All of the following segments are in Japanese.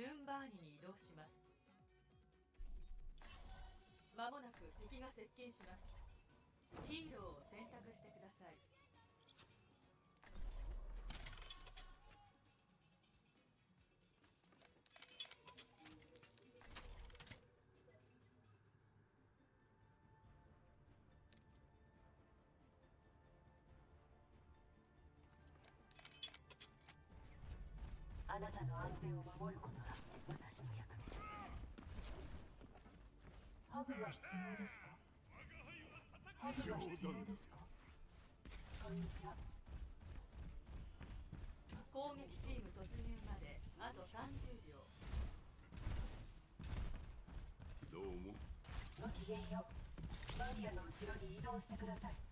ルンバーニに移動します。まもなく敵が接近します。ヒーローを選択してください。あなたの安全を守ることが私の役目ハグが必要ですか？ハグが必要ですか？こんにちは攻撃チーム突入まであと30秒どうもごきげんようバリアの後ろに移動してください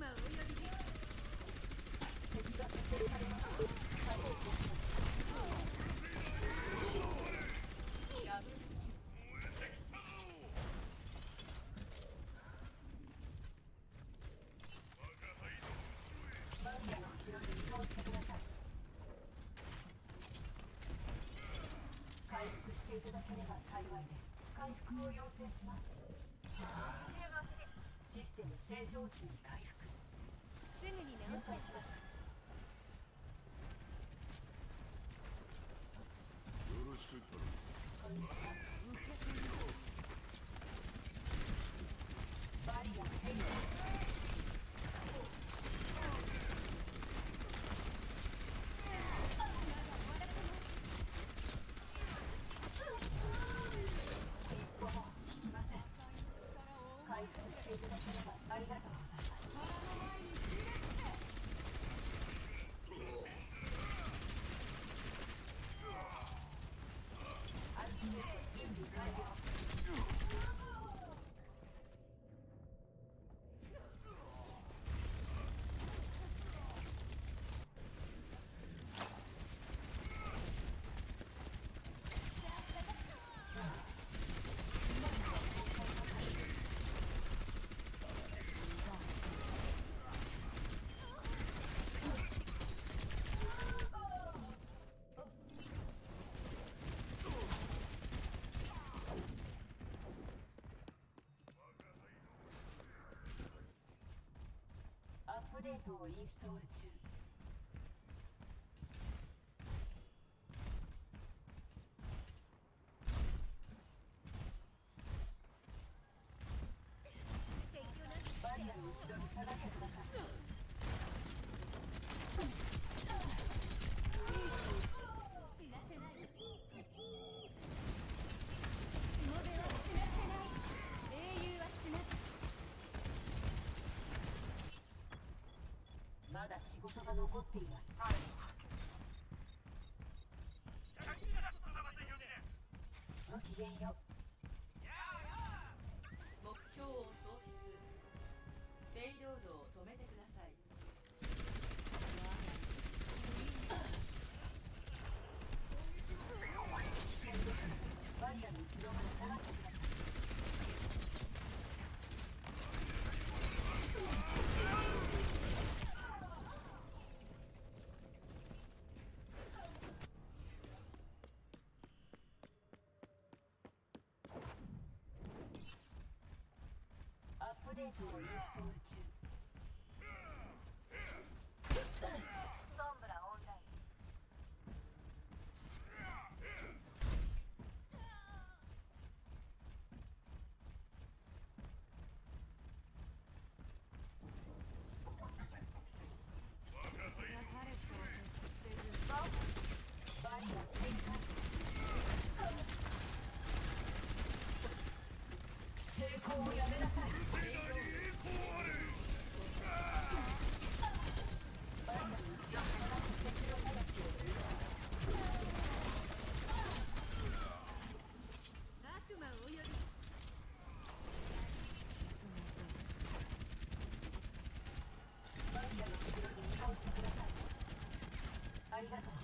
悪魔をお呼びです敵が設定されました再度転送しダブルキルバリアの後ろに移動してください回復していただければ幸いです回復を要請します。システム正常値に回復。すぐに直了し解しますたよろしく頼むこんにちはバリア変化一歩も引きません回復していただければありがとうございますアルティメット準備完了アップデートをインストール中。敵をなしバリアの後ろに下がってください死なせないしもべは死なせない英雄は死なせまだ仕事が残っています。ごきげんよ。目標を喪失ペイロードを止めてくださいデータをインストール中。Let's go.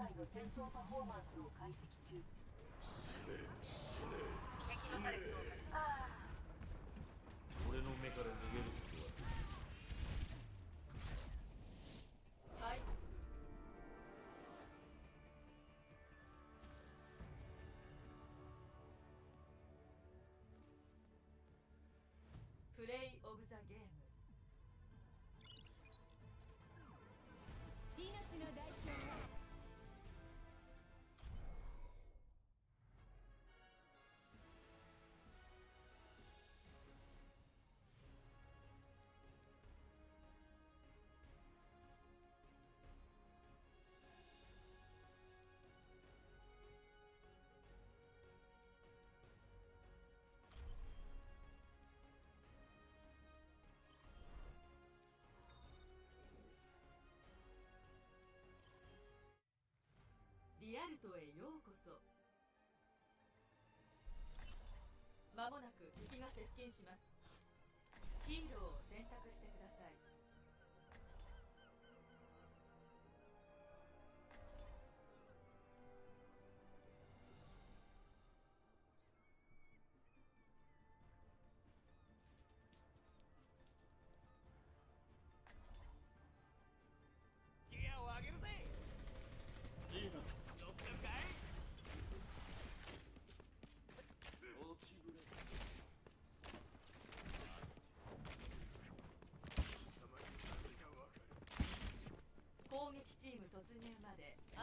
回の戦闘パフォーマンスを解析中死ね死ね敵のタレットをああ俺の目から逃げることは敗北プレイオブザゲームルトへようこそ。まもなく敵が接近します。ヒーローを選択してください。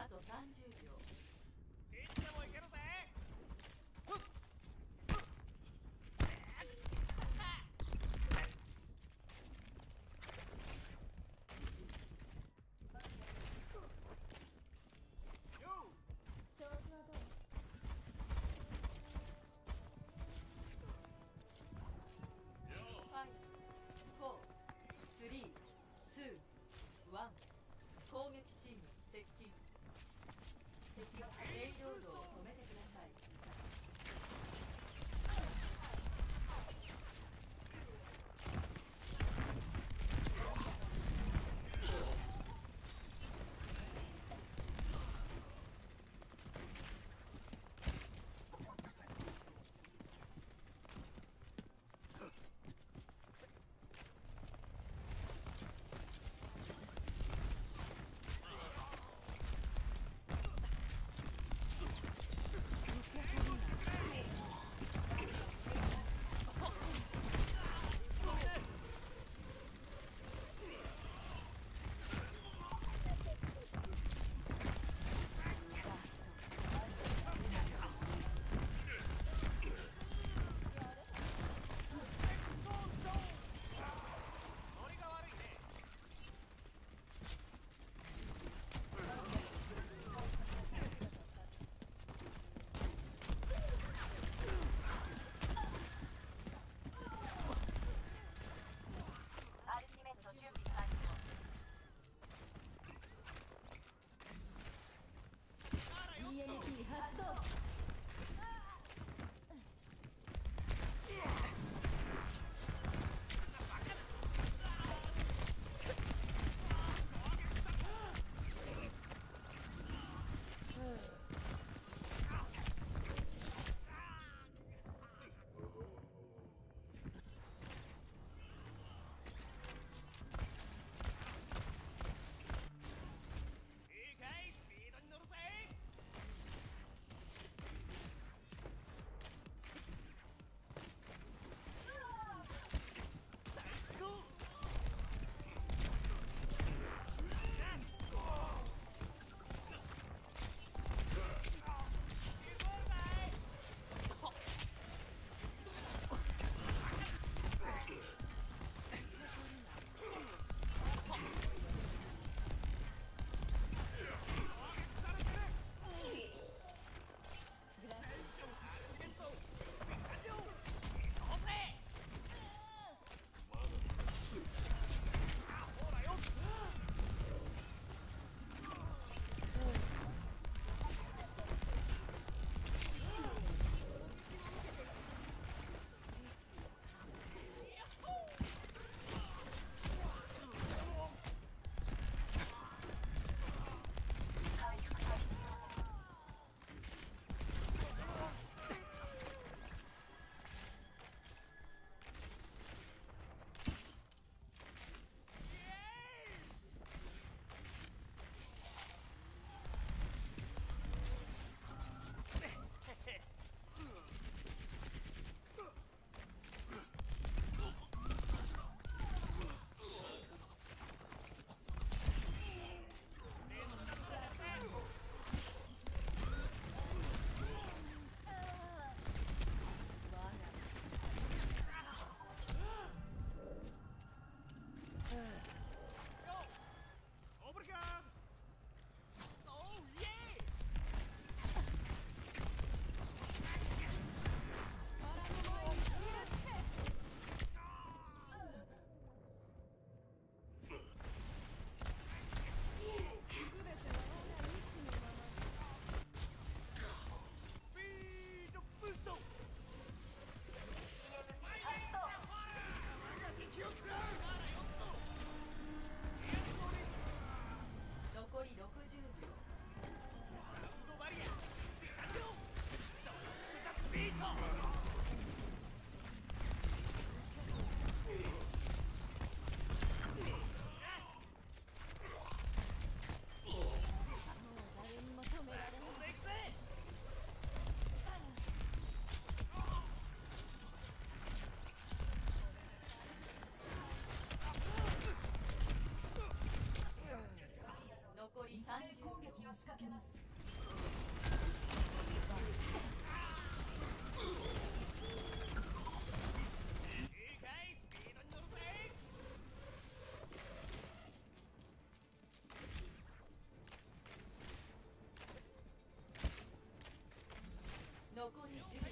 と30秒。いつでもいけるぜ。攻撃チーム接近敵はレイロードを止めてください90秒。残り10